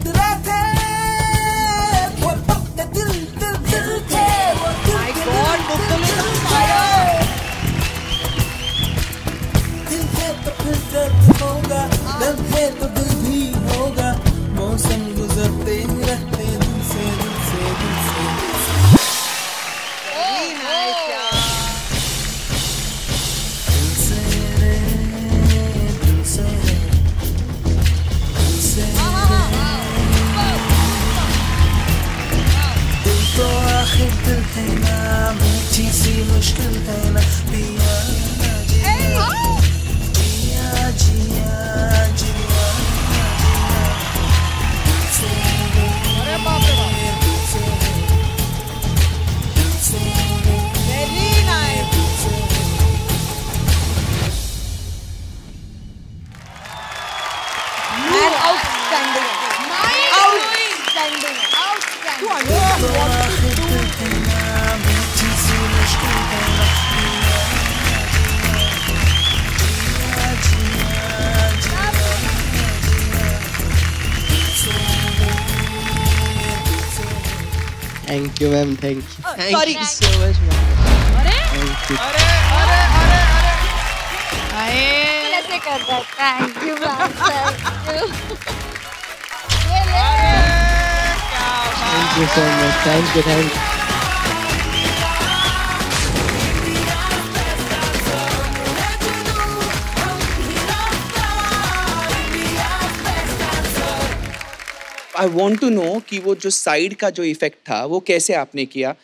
से है वो पक्के दिल दिल दिल थे वो दिल के दिल दिल थे दिल है तो फिर दर्द होगा दर्द है तो दिल भी होगा मौसम गुजरते रहते मुश्किल है ना पिया जिया जिया जिया जिया दिल से रे, दिल से रे, दिल से रे, दिल से रे। And outstanding. Outstanding. Outstanding. Thank you ma'am thank you Thank sorry. you so much, ma'am. Thank you ऐसे करता है थैंक यू ये ले thank you so much thank you thank you I want to know कि वो जो side का जो इफ़ेक्ट था, वो कैसे आपने किया?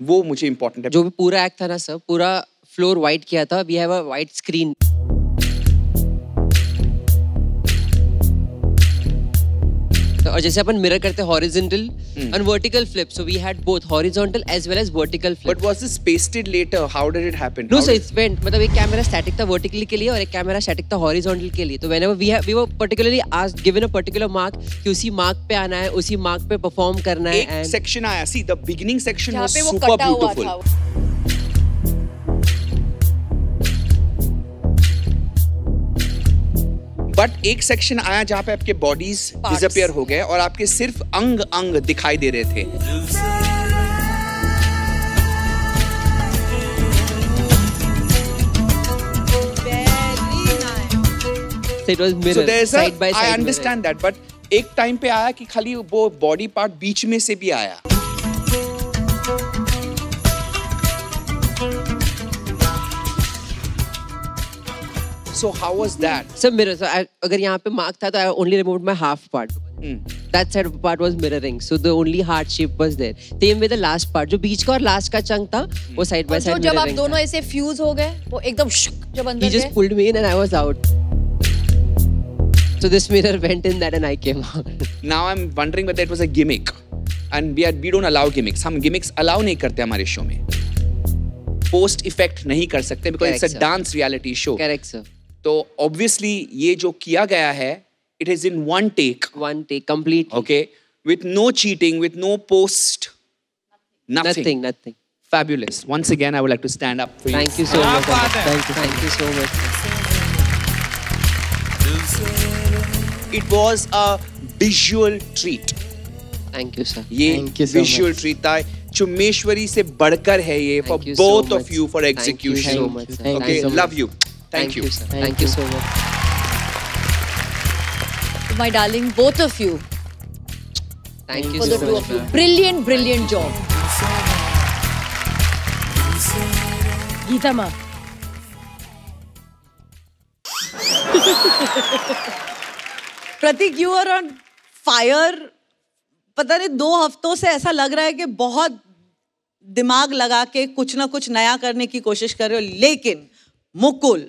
वो मुझे इम्पोर्टेंट है। जो भी पूरा एक्ट था ना सर पूरा फ्लोर वाइट किया था। We have a white screen और जैसे अपन मिरर करते हैं horizontal and vertical flip so we had both horizontal as well as vertical flip but was this pasted later how did it happen no sir it's went मतलब एक camera static था vertically के लिए और एक camera static था horizontal के लिए। तो whenever we we were particularly asked given a particular mark कि उसी मार्क पे आना है उसी मार्क पे परफॉर्म करना है एक एंड सेक्शन आया। See the beginning section was super beautiful but एक सेक्शन आया जहाँ पे आपके बॉडीज. डिसअपियर हो गए और आपके सिर्फ़ अंग अंग दिखाई दे रहे थे। एक टाइम पे आया कि खाली वो बॉडी पार्ट बीच में से भी आया। So how was that sir mirror so अगर यहाँ पे मार्क था तो I only remove my half part that side of part was mirroring so the only heart shape was there same with the last part जो बीच का और last का chunk था वो साइड और बाय जो साइड जब आप दोनों ऐसे फ्यूज हो गए वो एकदम शुक जब he just pulled me in and I was out so this mirror went in that and I came out now i'm wondering whether it was a gimmick and we are we don't allow gimmicks हम gimmicks allow नहीं करते हमारे show में post effect नहीं कर सकते because Correct, it's a sir. Dance reality show correct sir तो obviously ये जो किया गया है it is in one take one take completely okay with no cheating with no post nothing, nothing nothing fabulous once again i would like to stand up for you thank you so much thank you thank you so much it was a visual treat thank you sir ये Thank you so visual much. treat था चुम्मेश्वरी से बढ़कर है ये for Thank you so both of much. you for Thank you sir. Thank you so much my darling both of you thank you for the so two much of you brilliant brilliant job Geeta माँ Prateek you are on fire पता नहीं दो हफ्तों से ऐसा लग रहा है कि बहुत दिमाग लगा के कुछ ना कुछ नया करने की कोशिश कर रहे हो लेकिन मुकुल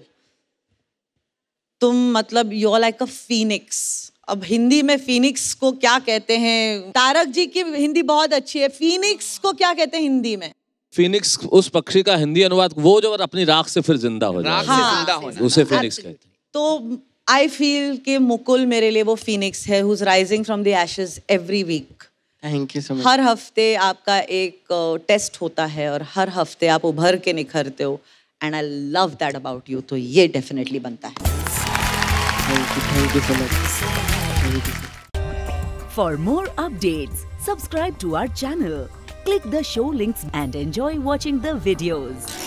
तुम मतलब you are like a phoenix अब हिंदी में फीनिक्स को क्या कहते हैं? तारक जी की हिंदी बहुत अच्छी है। फीनिक्स को क्या कहते हैं हिंदी में? फिनिक्स उस पक्षी का हिंदी अनुवाद वो जो अपनी राख से फिर ज़िंदा हो जाए हाँ। ज़िंदा होना उसे फिनिक्स कहते हैं। तो आई फील कि मुकुल मेरे लिए वो फीनिक्स है who's rising from the ashes every week thank you so much हर हफ़्ते आपका एक टेस्ट होता है और हर हफ़्ते आप उभर के निखरते हो। And I love that about you तो ये डेफिनेटली बनता है। Thank you, thank you so much. Thank you. For more updates, subscribe to our channel, click the show links and enjoy watching the videos.